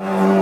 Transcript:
you